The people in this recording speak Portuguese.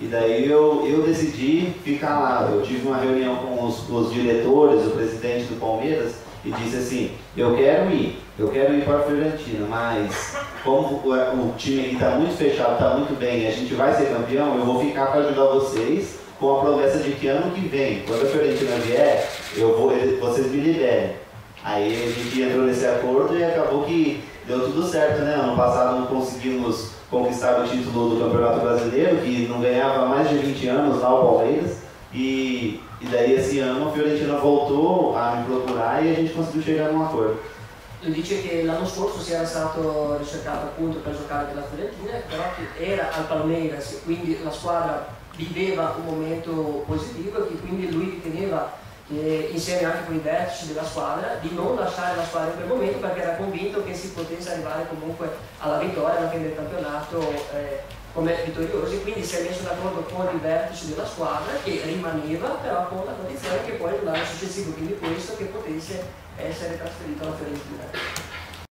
e daí eu, eu decidi ficar lá. Eu tive uma reunião com os, os diretores, o presidente do Palmeiras, e disse assim, eu quero ir, eu quero ir para a Fiorentina, mas como o, o time aqui está muito fechado, está muito bem, a gente vai ser campeão, eu vou ficar para ajudar vocês com a promessa de que ano que vem, quando a Fiorentina vier, eu vou, vocês me liberem. Aí a gente entrou nesse acordo e acabou que deu tudo certo, né? Ano passado não conseguimos conquistar o título do Campeonato Brasileiro, que não ganhava mais de 20 anos lá o Palmeiras. E, e daí esse ano a Fiorentina voltou a me procurar e a gente conseguiu chegar num acordo. Lui dice che l'anno scorso si era stato ricercato appunto per giocare per la Fiorentina, però che era al Palmeiras, quindi la squadra viveva un momento positivo e quindi lui riteneva eh, insieme anche con i vertici della squadra di non lasciare la squadra in quel momento perché era convinto che si potesse arrivare comunque alla vittoria anche nel campionato eh, come vittoriosi, quindi si è messo d'accordo con i vertici della squadra che rimaneva però con la condizione che poi l'anno successivo, quindi questo, che potesse essere trasferito alla Fiorentina.